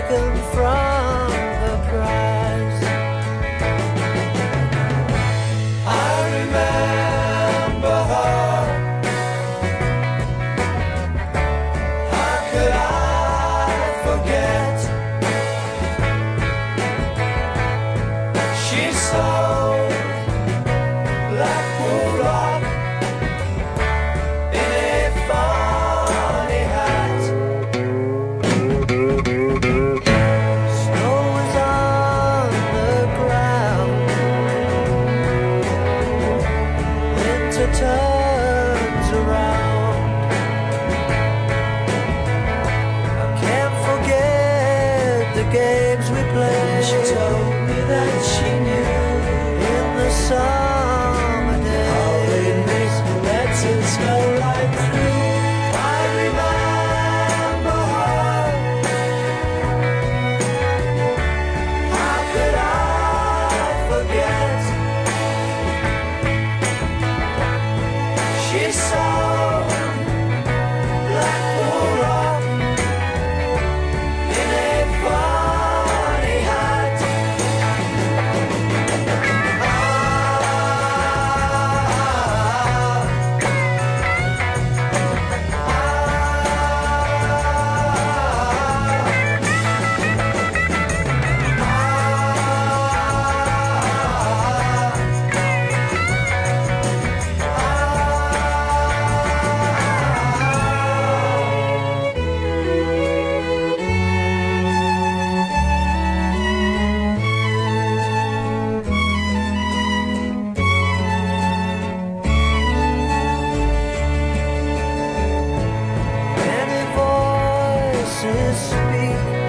taken from so to speak